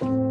Thank